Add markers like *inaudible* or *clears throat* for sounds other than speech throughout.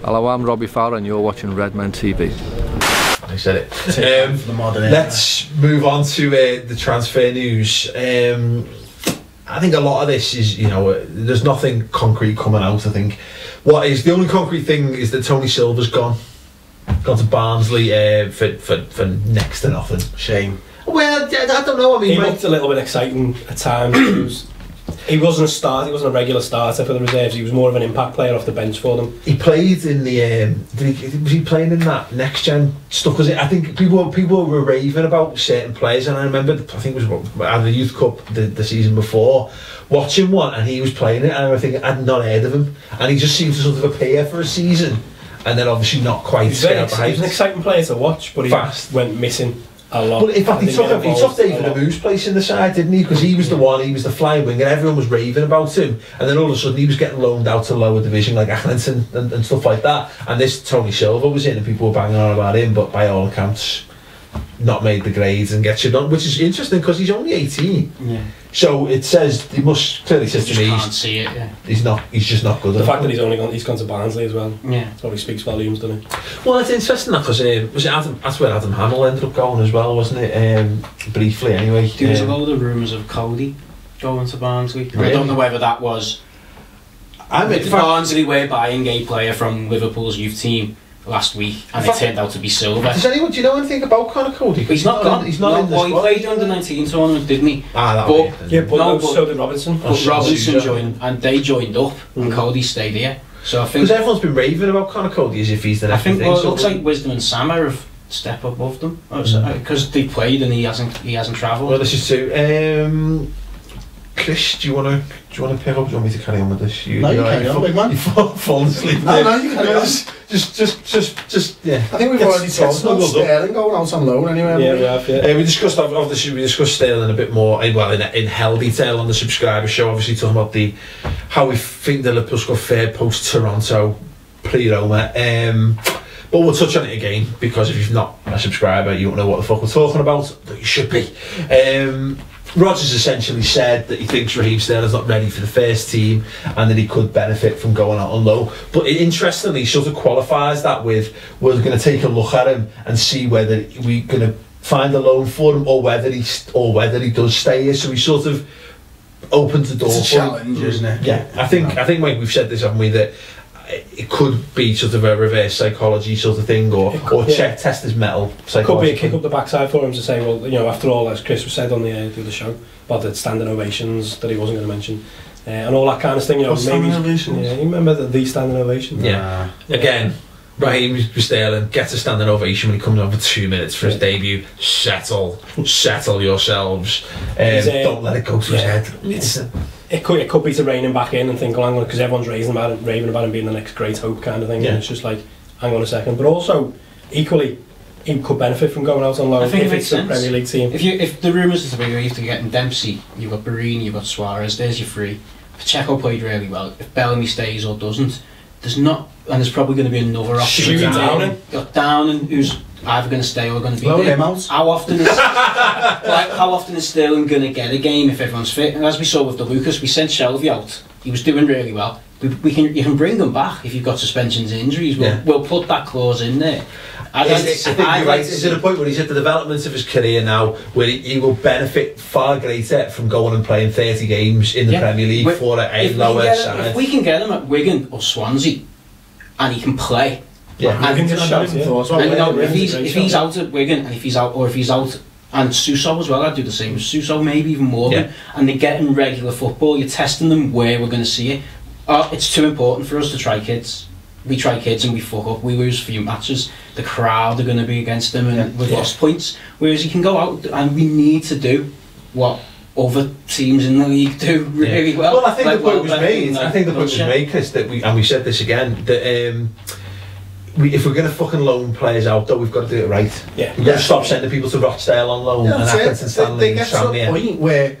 Hello, I'm Robbie Fowler and you're watching Redmen TV. I said it. Um, for the modern let's move on to uh, the transfer news. Um, I think a lot of this is, you know, uh, there's nothing concrete coming out. I think what is the only concrete thing is that Toni Silva's gone, gone to Barnsley uh, for, for for next to nothing. Shame. Well, I I don't know. I mean, He looked a little bit exciting at times. He, was, he wasn't a start. He wasn't a regular starter for the reserves. He was more of an impact player off the bench for them. he played in the um, he, was he playing in that next gen stuff it I think people people were raving about certain players and I remember I think it was at the youth cup the, the season before watching one and he was playing it and I think I'd not heard of him and he just seemed to sort of appear for a season and then obviously not quite was, very, scale ex- he was an exciting player to watch, but he Fast. went missing a lot. but in fact he took, he took David. Amoo's place in the side didn't he because he was the one he was the flying wing and everyone was raving about him and then all of a sudden he was getting loaned out to lower division like Accrington and, and stuff like that and this Toni Silva was in and people were banging on about him but by all accounts not made the grades and gets you done which is interesting because he's only 18 Yeah. so it says he must clearly says to me can't he's, see it. Yeah. he's not he's just not good The enough. fact that he's only gone, he's gone to Barnsley as well. Yeah. Probably speaks volumes, doesn't it? Well, it's interesting that because um, was it Adam? That's where Adam Hammill ended up going as well, wasn't it? Um, briefly, anyway. There was a Um, load of rumours of Coady going to Barnsley. I don't know whether that was. I mean, in If fact, Barnsley were buying a player from Liverpool's youth team last week, and In it turned out to be Silva. does anyone do you know anything about Conor Coady? He's not gone. He's not in the well, he squad. played under 19 tournament, didn't he? Ah, that But- would be Yeah, but, No, no, but- so did Robinson. Oh, But so- Robinson joined, and they joined up, and Mm. Coady stayed here. So I think. Because everyone's been raving about Conor Coady as if he's the I next think thing. well, it looks like Wisdom and Sammer have stepped above them Mm. because they played and he hasn't he hasn't travelled. Well, this is too. Um, Chris, do you want to do you want to pick up? Do you want me to carry on with this? You, No, you you're carry on, fall- big man. You fall, *laughs* fallen asleep. No, no, you carry on. Just, just, just, just, just, yeah. I think we've Get- already get talked about snuggled. Sterling going out on loan anyway. haven't Yeah, we? we have, yeah. Uh, we discussed ob- obviously we discussed Sterling a bit more in, well in, in hell detail on the subscriber show. Obviously talking about the how we think the Liverpool scored fair post Toronto pre Roma. Um, but we'll touch on it again because if you're not a subscriber, you don't know what the fuck we're talking about. That you should be. Um, Rodgers essentially said that he thinks Raheem Sterling's not ready for the first team and that he could benefit from going out on loan. But interestingly, he sort of qualifies that with we're going to take a look at him and see whether we're going to find a loan for him or whether he or whether he does stay here. So he sort of opens the door. It's a him. challenge, isn't it? Yeah, I think I think Mike, we've said this, haven't we? That it could be sort of a reverse psychology sort of thing, or could, or yeah. test his metal. Could be a kick up the backside for him to say, well, you know, after all, as Chris said on the, uh, the show, about the standing ovations that he wasn't going to mention, uh, and all that kind of thing, you know, What standing maybe. ovations? Yeah, you remember the, the standing ovation? Yeah. Again, Raheem Sterling gets a standing ovation when he comes on for two minutes for his Yeah. debut. Settle, settle yourselves. Um, He's, uh, don't let it go to his head. It's- It could, it could be to rein him back in and think, well, hang on, because everyone's raving about, him, raving about him being the next great hope kind of thing. Yeah. And it's just like, hang on a second. But also, equally, he could benefit from going out on loan I think it if makes it's a. Premier League team. If you if the rumours are to be you have to get Dempsey, you've got Borini, you've got Suarez, there's your three. Pacheco played really well. If Bellamy stays or doesn't, there's not and there's probably going to be another option. Shoot Down- Downing. You've got Downing who's either going to stay or going to be Blow there. him out. How often is *laughs* like, how often is Sterling going to get a game if everyone's fit? And as we saw with the Lucas, we sent Shelvey out. He was doing really well. We, we can you can bring him back if you've got suspensions and injuries. We'll, Yeah. we'll put that clause in there. I'd like it- see- I think I'd you're like right. to It's at a point where he's at the development of his career now, where he, he will benefit far greater from going and playing 30 games in the Yeah. Premier League We- for a, a if, we lower can get him, side. if we can get him at Wigan or Swansea and he can play, yeah. and, Wigan's a I shout, yeah. thought and, you know, if he's if he's out at Wigan and if he's out or if he's out and Suso as well, I'd do the same with Suso, maybe even more. Yeah. and they're getting regular football. You're testing them where we're going to see it. Uh, it's too important for us to try kids. We try kids and we fuck up. We lose a few matches. The crowd are going to be against them, and Yeah. we've Yeah. lost points. Whereas you can go out and we need to do what other teams in the league do really well. Well, I think Like the point well was made. than, I think the point was Wiltshire. made, Chris, that we and we said this again that um, we, if we're going to fucking loan players out, though, we've got to do it right. Yeah. We've got to stop sending people to Rochdale on loan Yeah, and that's Accrington it. Stanley They, they and get to a point where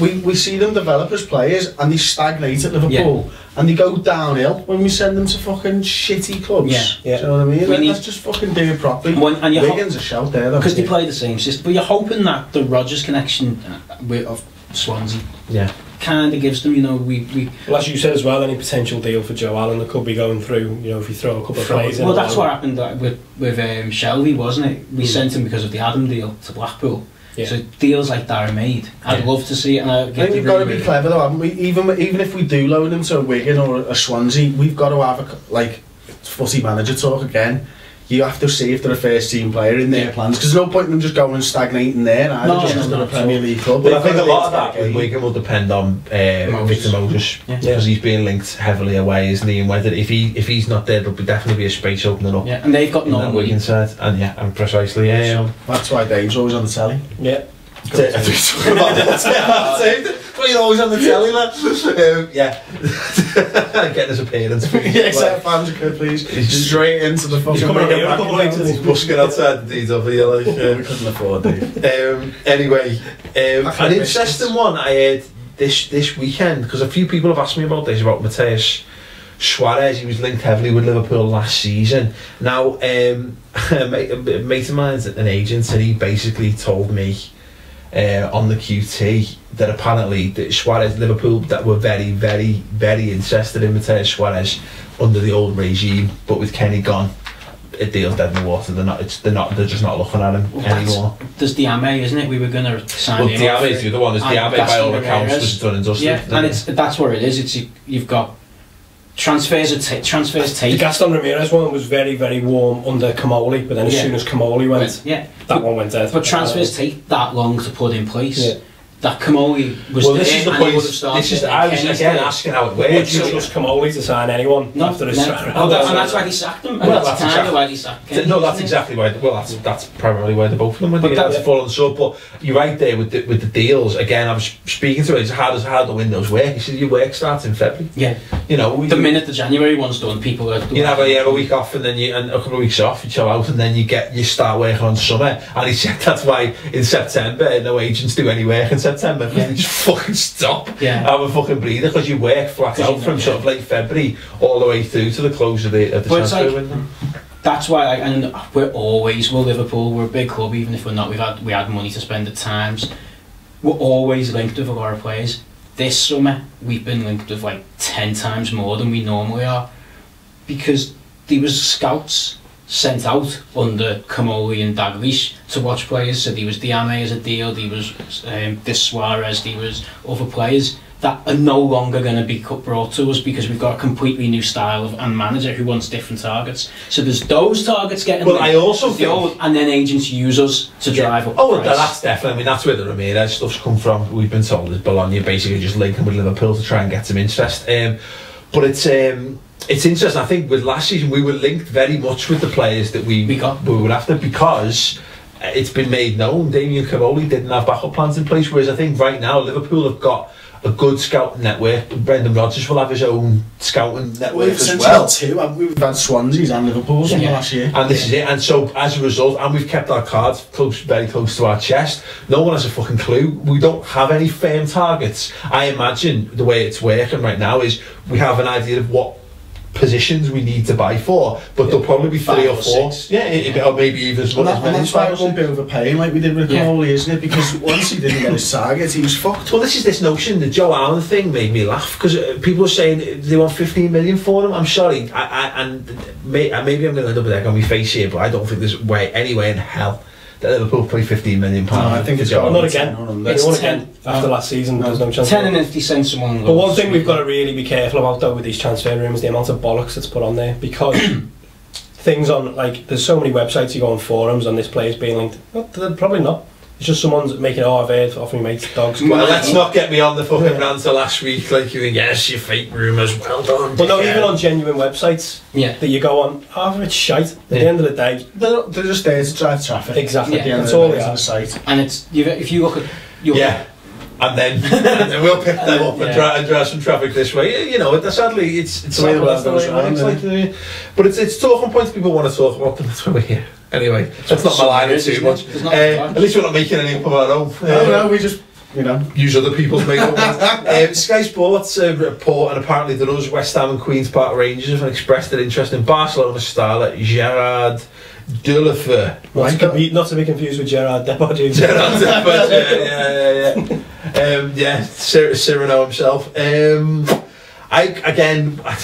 we, we see them develop as players and they stagnate at Liverpool and they go downhill when we send them to fucking shitty clubs. Yeah. Yeah. Do you know what I mean? We Let- need- Let's just fucking do it properly. One- and you ho- Wigan's a shout there, though. because they play the same system. But you're hoping that the Rodgers connection uh, with, of Swansea Yeah. Kind of gives them, you know, we, we Well, as you said as well, any potential deal for Joe Allen that could be going through, you know, if you throw a couple of plays in. well, that's what happened like, with with um, Shelvey, wasn't it? We Mm. sent him because of the Adam deal to Blackpool. Yeah. So deals like that are made. I'd Yeah. love to see it. And I, I think we've got to be clever though, haven't we? Even even if we do loan him to a Wigan or a Swansea, we've got to have a, like footy manager talk again. You have to see if they're a first team player in their Yeah. plans because there's no point in them just going and stagnating there. Either, No, just no, because they're a Premier League club. But I think a lot of that to with Wigan will depend on uh, Moses. Victor Moses Yeah. because he's being linked heavily away, isn't he? And whether if he if he's not there, there'll be definitely be a space opening up Yeah, and they've got no that money. Wigan side. And yeah, and precisely, yeah. yeah. That's why Dave's always on the telly. Yeah. *laughs* Talking about that. Well, you're always on the telly, lad. *laughs* Um, yeah, *laughs* getting his appearance. yeah, except fans could please. He's straight into the fucking. coming Wigan here a couple of. He's busking outside the DW. Like, We uh, couldn't afford Dave. um, anyway, um, an interesting one I heard this this weekend because a few people have asked me about this about Matias Suarez. He was linked heavily with Liverpool last season. Now, um, *laughs* a mate of mine's an agent, and he basically told me uh, on the QT that apparently that Suarez Liverpool that were very very very interested in Matias Suarez under the old regime, but with Kenny gone. It deals dead in the water. They're not. It's, they're not. They're just not looking at him Well, anymore. There's Diame, isn't it? We were going to sign Well, is the other one. There's And Diame by all accounts was done and dusted. Yeah, and it's that's where it is. It's you, you've got transfers are ta- transfers The take. Gaston Ramirez one was very, very warm under Comolli, but then as Yeah. soon as Comolli went, Yeah, that one went dead. but transfers uh, take that long to put in place. Yeah. That Comolli was well, there this is the point. would have started This is it, I was again asking how it works. Would you trust Comolli to sign anyone No, after this? no. tra- Oh, that, and that's why he sacked him. Well, that's, that's exactly- why he sacked Kenny. no, that's exactly why. Well, that's that's primarily why the both of them went But That's full and sub. But you're right there with the with the deals. Again, I was speaking to him. How does how the windows work? He said your work starts in February. Yeah, You know, we, the minute the January one's done, people are. You have a, you have a week off and then you and a couple of weeks off, you chill out and then you get you start working on summer. And he said *laughs* that's why in September no agents do any work in September Yeah. *laughs* they just fucking stop. Yeah. Have a fucking breather because you work flat out from know, sort of late February all the way through to the close of the of the But transfer like- window. That's why, I, and we're always we're Liverpool. We're a big club, even if we're not. We've had we had money to spend at times. We're always linked with a lot of players. This summer, we've been linked with like ten times more than we normally are, because there was scouts sent out under Comolli and Dalglish to watch players. So there was Diame as a deal. There was um, this Suarez. There was other players that are no longer going to be brought to us because we've got a completely new style of and manager who wants different targets. So there's those targets getting. Well, I also the old, and then agents use us to drive up. Oh, the well, price. that's definitely. I mean, that's where the Ramirez stuff's come from. We've been told is Bologna basically just linking with Liverpool to try and get some interest. Um, but it's um, it's interesting. I think with last season we were linked very much with the players that we We got. we were after because uh, it's been made known Damien Comolli didn't have backup plans in place. Whereas I think right now Liverpool have got a good scouting network. Brendan Rodgers will have his own scouting network We've as well. Too, haven't we? We've had Swansea's and Liverpool's Yeah. last year. And this is it. And so, as a result, and we've kept our cards close, very close to our chest. No one has a fucking clue. We don't have any firm targets. I imagine the way it's working right now is we have an idea of what positions we need to buy for, but there'll probably be three Five or or four. six. Yeah, it, it- or maybe even as much that, as and many that's why as it five. won't be overpaying like we did with Yeah. Cowley, isn't it? Because *laughs* once he didn't get his target, he was fucked. Well, this is this notion. The Joe Allen thing made me laugh because uh, people are saying they want 15 million for him. I'm sorry, I, I, and may, maybe I'm going to end up with egg on my face here, but I don't think there's way any way in hell that Liverpool pay 15 million pounds. No, I think for it's Joe got Not again. It's Anyone 10. again after last season. There's no chance. Ten and if they send someone. But one thing we've got to really be careful about though with these transfer rooms, the amount of bollocks that's put on there because *coughs* things on like there's so many websites you go on forums on this player's being linked. Well, they're probably not. It's just someone's making I've heard off my mate's dogs. Well, let's not get me on the fucking rant of last week. Like you, yes, your fake rumours. Well done. But no, dickhead. even on genuine websites Yeah. that you go on, oh, it's shite. At the end of the day, They're, they're just there to drive traffic. exactly. At the end That's all the they are. the site. And it's you if you look at your Yeah. And then, and then we'll pick them up and, Yeah. and drive some traffic this way. You know, that's sadly it's it's The way the that's world goes it works, like, but it's it's talking points people want to talk about them. That's why we're here. Anyway, let's not So malign it it is, too much. Uh, at least we're not making any up of our own. No, no, we just you know. use other people's makeup. um, Sky Sports uh, report, and apparently there was West Ham and Queen's Park Rangers have expressed their interest in Barcelona star Gerard Deulofeu. Not, to, be, not to be confused with Gerard Depardieu. *laughs* Gerard Deulofeu, yeah, yeah, yeah. *laughs* Um, yeah, Cyr- Cyrano himself. Um, I again. I,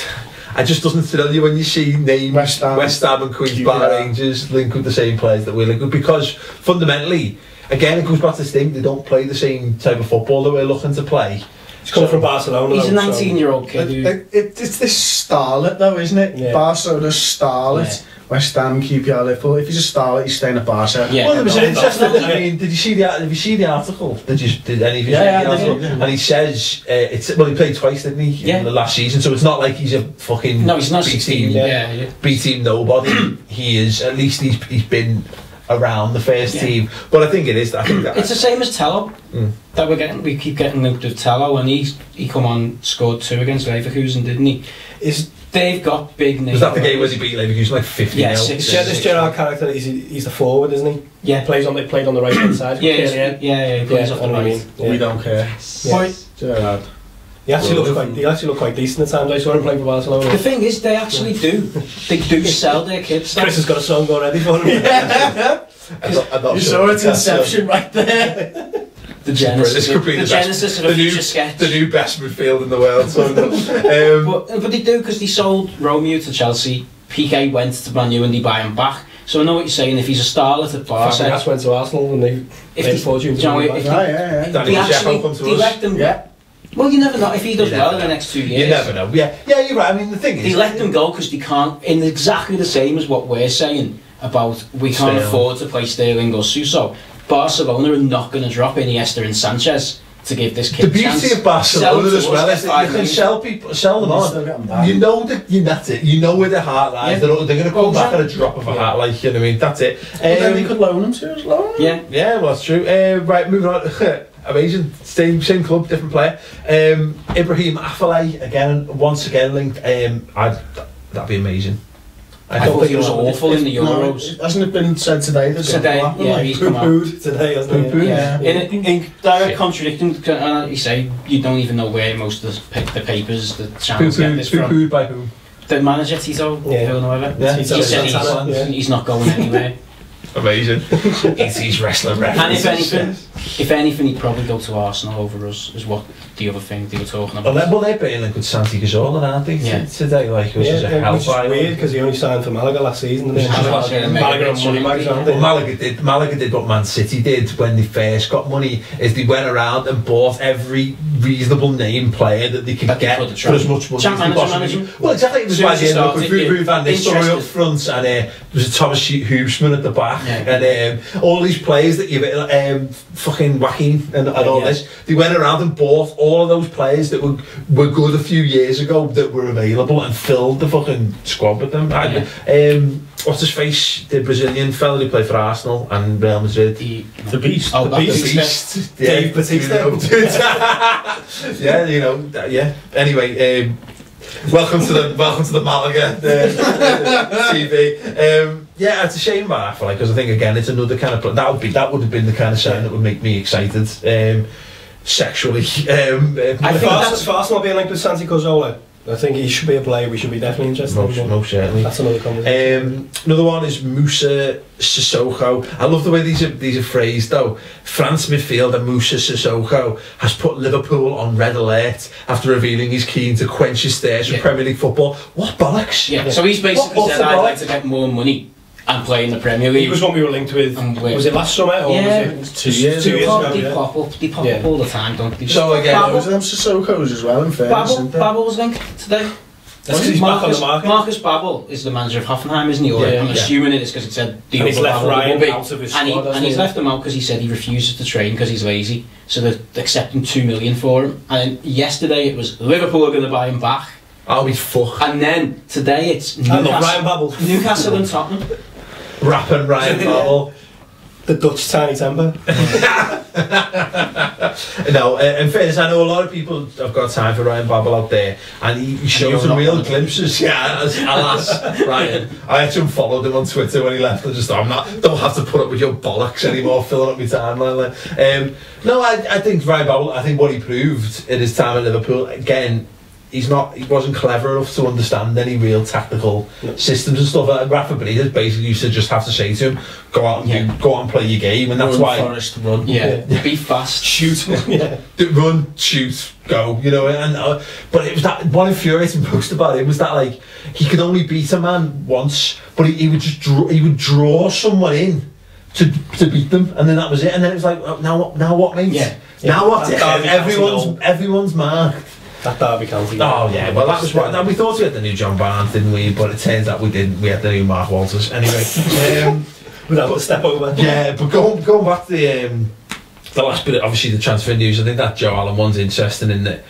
I just doesn't thrill you when you see names West Ham, West Ham and Queen's Park Rangers linked with the same players that we're linked with because fundamentally, again, it goes back to this thing they don't play the same type of football that we're looking to play. He's come from Barcelona. He's a though, so- 19 year old kid It, it, it, it's this starlet though, isn't it? Yeah. Barcelona starlet. West Ham, QPR, Liverpool. If he's a starlet, he's staying at Barca. Yeah. well, there was no, an interesting. I mean, did you see the Did you see the article? Did you? Did any of you Yeah, see yeah, the article? yeah. And he says uh, it's well, he played twice, didn't he? Yeah. In the last season, so it's not like he's a fucking No, he's not B 16. team, Yeah, yeah. yeah. B team nobody. *clears throat* he is at least he's he's been around the first Yeah. team. But I think it is. I think that It's the same as Tello Mm. that we're getting. We keep getting linked with Tello, and he he come on scored two against Leverkusen, didn't he? Is, They've got big names. was that the game where he beat Leverkusen like fifty Yeah, nil? six- is Ger- this Gerard character, he's, he's the forward, isn't he? Yeah, Plays on, they played on the right hand side. yeah, yeah. yeah, yeah. He plays Yeah, off I the know what I right. mean. Yeah. We don't care. Yeah. Gerard. He actually looks quite. He actually looked quite decent at times. I saw him playing for Barcelona. The thing is, they actually do. They do sell their kids. Chris has got a song already for him. I'm not, I'm not You sure saw its that's, inception right there. *laughs* The genesis, This could be the, the best- genesis of the a new- future sketch. The new best midfield in the world. So, *laughs* um, But, but they do because they sold Romeo to Chelsea. Piqué went to Man U and they buy him back. So I know what you're saying. If he's a starlet at Barca, Fabregas went to Arsenal and they if paid they, fortune you know, bring him if back. Ah, yeah, yeah. Danny they Pacheco actually come to they us. let them. Yeah. Well, you never know if he does You well never in the next two years. you never know. Yeah, yeah, you're right. I mean, the thing is, They let them go because they can't. In exactly the same as what we're saying about we can't Sterling. afford to play Sterling or Suso. Barcelona are not going to drop Iniesta and Sanchez to give this kid The a chance. beauty of Barcelona as well is that you can million. sell people, sell them You're on. still getting back. You know that you that's it. You know where their heart lies. Yeah. They're, they're going to come Well, back yeah. at a drop of a hat, like you know what I mean. That's it. But then they Um, could loan him to us, loan him. Yeah, yeah, well that's true. Uh, right, moving on. *laughs* Amazing, same same club, different player. Um, Ibrahim Afellay again, once again linked. Um, I'd, that'd be amazing. I thought he was it'll- awful in the No, Euros. hasn't it been said today that Today, it'll yeah, Like, he's come out. Today, hasn't he? Yeah, Yeah. in, in direct Shit. contradicting, uh, you say you don't even know where most of the, the papers, the channels get this Poo-pooed, from. poo-pooed by whom? The manager Tito Yeah. Vilanova. Yeah. he Tito said he's, Santana, yeah. he's not going *laughs* anywhere. Amazing. *laughs* it's his wrestling and if references. anything, if anything, he'd probably go to Arsenal over us. Is what the other thing they were talking Well, about. they're, well, they're being linked with Santi Cazorla, aren't they? Yeah. Today, like, which is a Yeah, hell which is weird because he only signed for Malaga last season. didn't he? Malaga, yeah, Malaga yeah. and money bags, aren't they? Well, Malaga did. Malaga did what Man City did when they first got money. Is they went around and bought every reasonable name player that they could That get could for as much money Champ as they possibly Well, exactly. It was Soon why as they you ended up with started, Ruben van Nistelrooy up front, and uh, there was a Thomas Hoobsman at the back, Yeah. and um, all these players that you've um, fucking Joaquin and, and all Yeah. this. They went around and bought all of those players that were were good a few years ago that were available and filled the fucking squad with them. I- Um, what's his face? The Brazilian fella who played for Arsenal and Real Madrid. The, The beast. oh, The beast. Beast. Dave know. yeah, *laughs* you know, that- yeah. Anyway, um, welcome to the welcome to the Malaga uh, TV. Um, yeah, it's a shame about that, like, because I think again it's another kind of that would be that would have been the kind of sign that would make me excited um, sexually. Um, *laughs* I I think that's- for Arsenal being linked with Santi Cazorla, I think he should be a player we should be definitely interested most, in. most certainly. That's another conversation. Um, another one is Moussa Sissoko. I love the way these are these are phrased though. France midfielder Moussa Sissoko has put Liverpool on red alert after revealing he's keen to quench his thirst for Yeah. Premier League football. What bollocks? yeah, so he's basically What- said, I'd like to get more money and play in the Premier League. he was one we were linked with. And where- Was it last summer or Yeah. was it Two years two years pop, ago? they yeah. pop up, they pop Yeah. up all the time, don't they? So again, There Babel, was them Sissokos as well in fairness, Babel. Babel was linked today. That's 'cause he's back on Marcus, the market. Markus Babbel is the manager of Hoffenheim, isn't he? Or Yeah, I'm yeah. assuming it is because it said And he's Diogo left Babel Ryan out of his and, he, squad, and he's he? left him out because he said he refuses to train because he's lazy. So they're accepting two million for him. And yesterday it was Liverpool are going to buy him back. I'll be fuck. And then today it's I love Ryan Babel. Newcastle and Tottenham. Rapping Ryan *laughs* Babel. The Dutch tiny temper. *laughs* no, uh, in fairness, I know a lot of people have got time for Ryan Babel out there, and he, he shows some real one of them. glimpses. *laughs* Yeah, as, alas, Ryan. I actually followed him on Twitter when he left. I just thought, I'm not, don't have to put up with your bollocks anymore, filling up my timeline. Um, no, I, I think Ryan Babel. I think what he proved in his time at Liverpool again. He's not. He wasn't clever enough to understand any real tactical No. systems and stuff. Like Rafa Benitez basically used to just have to say to him, "Go out and Yeah. do, go out and play your game," and that's Run, why Forest, run. Yeah, be fast. shoot *laughs* yeah. run, shoot, go, you know, and uh, but it was that one infuriating *laughs* post about it was that like he could only beat a man once, but he, he would just draw, he would draw someone in to to beat them, and then that was it, and then it was like oh, now what now what mate? Yeah. Now what? That everyone's County everyone's marked. That Derby County. Oh yeah, well that was what that, we thought we had the new John Barnes, didn't we? But it turns out we didn't. We had the new Mark Walters. Anyway, *laughs* um, Without the step over. yeah, but going going back to the um, the last bit, of, obviously the transfer news. I think that Joe Allen one's interesting in that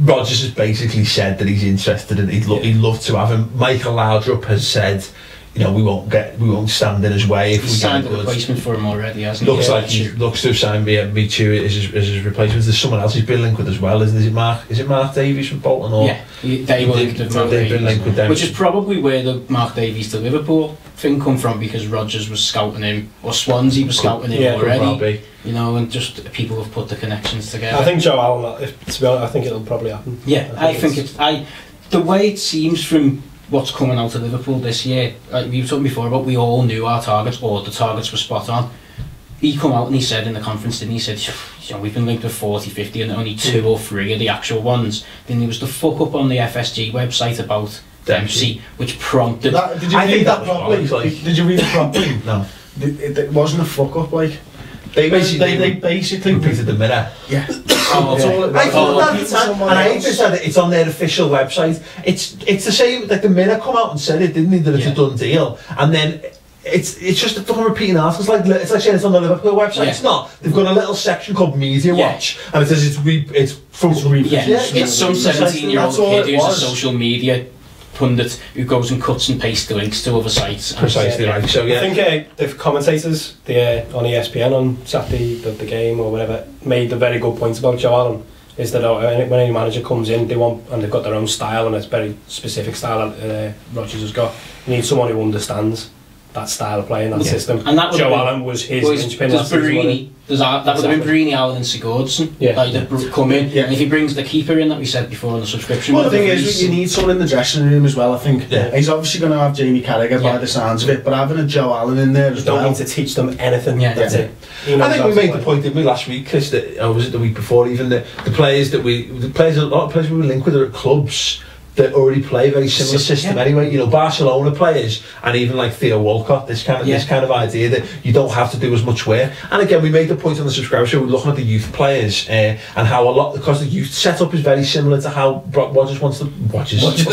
Rodgers has basically said that he's interested and he'd, lo- he'd love to have him. Michael Laudrup has said, you know, we won't get we won't stand in his way if He's we get signed a a good. replacement for him already, hasn't Looks he? like he looks to have signed me, me too as his, as his replacement. There's someone else he's been linked with as well, isn't it? Is it Mark? Is it Mark Davies from Bolton? Or Yeah, they were linked with Mark They've been linked with them. Which is probably where the Mark Davies to Liverpool thing come from because Rodgers was scouting him, or Swansea was scouting him Yeah, Could well already. be. You know, and just people have put the connections together. I think Joe Allen, if, to be honest, I think it'll probably happen. Yeah, I I think think it's I. The way it seems from what's coming out of Liverpool this year, like we were talking before about, we all knew our targets, or the targets were spot on. He come out and he said in the conference, didn't he? He said, you know, we've been linked with 40, 50, and only two or three are the actual ones. Then there was the fuck up on the FSG website about Dempsey, which prompted. That, did you I read think that, that properly? like- Did you read it properly? *laughs* No, it, it, it wasn't a fuck up, like. They basically they, they basically repeated the mirror. Yeah. Oh, That's all it I was. thought Oh, that at the people time, someone and I hate else. this that it's on their official website. It's it's the same. Like the Mirror come out and said it, didn't they? That it's Yeah. a done deal, and then. It's it's just a fucking repeating articles like it's like saying it's on the Liverpool website. Yeah. It's not. They've got a little section called Media Yeah. Watch, and it says it's re, it's from It's re- Yeah, it's some 17 year old kid it who's a social media pundit who goes and cuts and pastes the links to other sites. and- Precisely right. So yeah, I think uh, the commentators the, uh, on ESPN on Saturday, the, the game or whatever, made a very good point about Joe Allen. Is that uh, when any manager comes in, they want and they've got their own style and it's very specific style that uh, Rodgers has got. You need someone who understands that style of play and that Yeah. system. And that Joe be- Allen was his Well, it's- linchpin there's last season, wasn't Borini, there's a, that would have been Exactly. Allen and Sigurdsson. Yeah. Like, that br- come in. Yeah. And if he brings the keeper in that we said before on the subscription. Well, the thing is, you need someone in the dressing room as well, I think. Yeah. He's obviously going to have Jamie Carragher by the sounds of it, but having a Joe Allen in there You don't well. need to teach them anything. Yeah. That's Yeah. it. You know I think we made the point, didn't we, last week, Chris? That or was it the week before? Even the, the players that we, the players, a lot of players we were linked with are at clubs that already play a very similar System, system yeah. anyway. You know, Barcelona players, and even like Theo Walcott. This kind of this kind of idea that you don't have to do as much work. And again, we made the point on the subscriber show. We're looking at the youth players uh, and how a lot because the youth setup is very similar to how Brock Rodgers wants to Rodgers. Rodgers?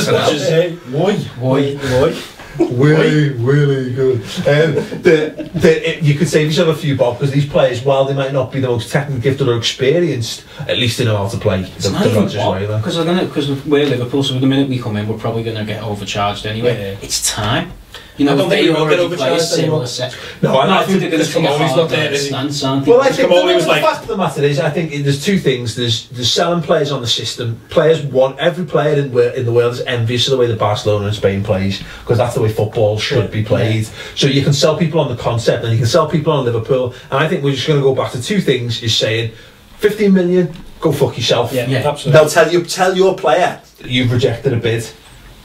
*laughs* Why? Boy, Boy. Really, really good. Um, the, the, it, you could save yourself a few bob because these players, while they might not be the most technically gifted or experienced, at least they know how to play It's the, not the even way. because they're gonna because we're Liverpool, so the minute we come in, we're probably gonna get overcharged anyway. Yeah. It's time. You know, I don't if think they we will get already play a similar set. No, I, No, I I think think they're going to take a Comolli's not there, is he? stance, aren't? Well, I think the, Comolli was the like- fact of the matter is, I think there's two things. There's there's selling players on the system. Players want every player in, in the world is envious of the way that Barcelona and Spain plays because that's the way football should Yeah. be played. So you can sell people on the concept and you can sell people on Liverpool. And I think we're just going to go back to two things: is saying, 15 million, go fuck yourself. Yeah, Yeah. absolutely. They'll tell you tell your player you've rejected a bid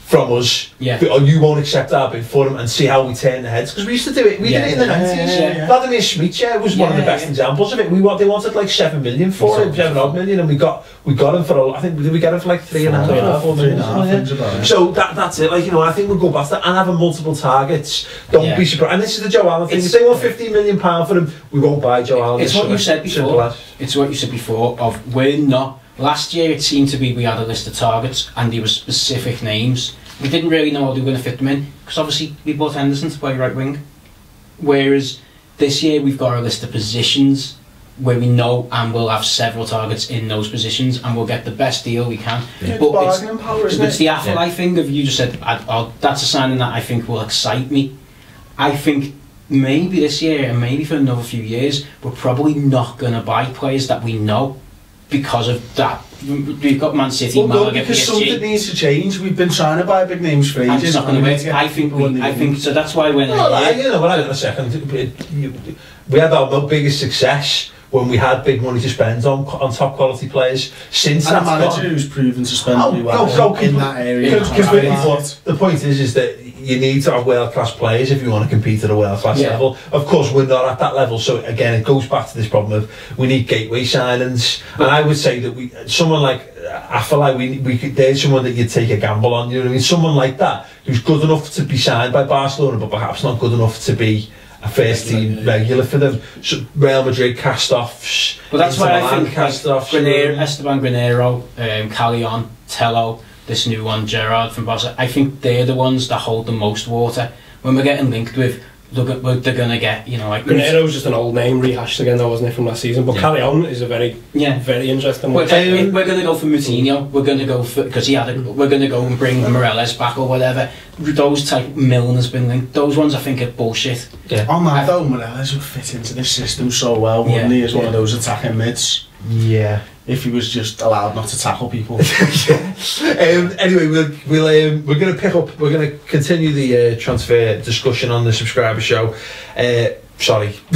from us, Yeah. or oh, you won't accept our bid for them, and see how we turn the heads. Because we used to do it. We Yeah. did it in the nineties. yeah, yeah. Vladimir Smicer was one of the best yeah. examples of it. We want they wanted like seven million for We it, seven odd million, and we got we got him for a, I think did we get him for like three and a half, Three and a half, four Three and million, a half, something like things that. about. So that that's it. Like you know, I think we'll go past that and have a multiple targets. Don't Yeah. be surprised. And this is the Joe Allen thing. It's- If they want fifteen million pound for him, we won't buy Joe Allen. It's what you said before. as. It's what you said before of we're not. Last year it seemed to be we had a list of targets and there were specific names. We didn't really know how they were going to fit them in because obviously we bought Henderson to play right wing. Whereas this year we've got a list of positions where we know and we'll have several targets in those positions and we'll get the best deal we can. Yeah, But it's- bargaining power, isn't It's the Afellay thing of you just said, I, oh, that's a signing that I think will excite me. I think maybe this year and maybe for another few years, we're probably not going to buy players that we know because of that. We've got Man City, well, Malaga, no, because PSG. something needs to change. We've been trying to buy big names for ages. It's not going to work. I think, we, I think so. That's why when well, I, you know, well, hang on a second, it, you, we had our biggest success when we had big money to spend on on top quality players. Since and that manager gone, who's proven to spend oh, really well no, no, in, in that area. Because the point is, is that you need to have world class players if you want to compete at a world class Yeah. level. Of course, we're not at that level. So again, it goes back to this problem of we need gateway signings. And I would say that we, someone like I feel like we, we could, there's someone that you'd take a gamble on. You know what I mean? Someone like that who's good enough to be signed by Barcelona, but perhaps not good enough to be a first team regular for them. So Real Madrid cast offs. But that's Inter why I think cast offs. Granero, Esteban Granero, um, Callejon, Tello, this new one, Gerard from Barca, I think they're the ones that hold the most water. When we're getting linked with, they're, go- we're- they're going to get, you know, like... Granero's just an old name rehashed again, though, wasn't it, from last season? But Yeah. Callejon is a very, Yeah. very interesting We're, one. if we're going to go for Moutinho, we're going to go for because he had a, we're going to go and bring Morales back or whatever. Those type Milne has been linked. Those ones I think are bullshit. Yeah. On that though, Morales would fit into this system so well, wouldn't Yeah. he? As one Yeah. of those attacking mids. Yeah. If he was just allowed not to tackle people. *laughs* um, anyway, we'll, we'll um, we're going to pick up. We're going to continue the uh, transfer discussion on the subscriber show. Uh, sorry, *laughs*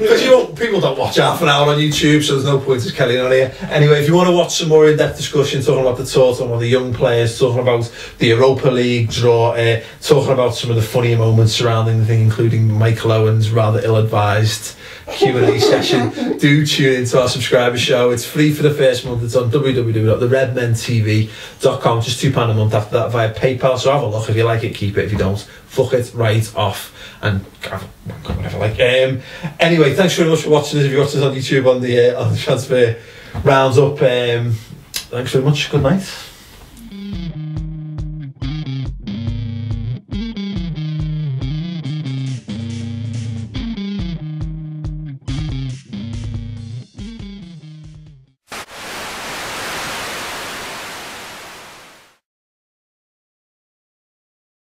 because you know, people don't watch half an hour on YouTube, so there's no point in Kelly on here. Anyway, if you want to watch some more in-depth discussion, talking about the tour, talking about the young players, talking about the Europa League draw, uh, talking about some of the funnier moments surrounding the thing, including Michael Owen's rather ill-advised Q&A *laughs* session, do tune into our subscriber show. It's free for the first month. It's on www.theredmentv.com. Just £2 a month after that via PayPal. So have a look. If you like it, keep it. If you don't, fuck it right off and whatever like. Um, anyway, thanks very much for watching us. If you watch us on YouTube on the, uh, on the transfer rounds up, um, thanks very much. Good night.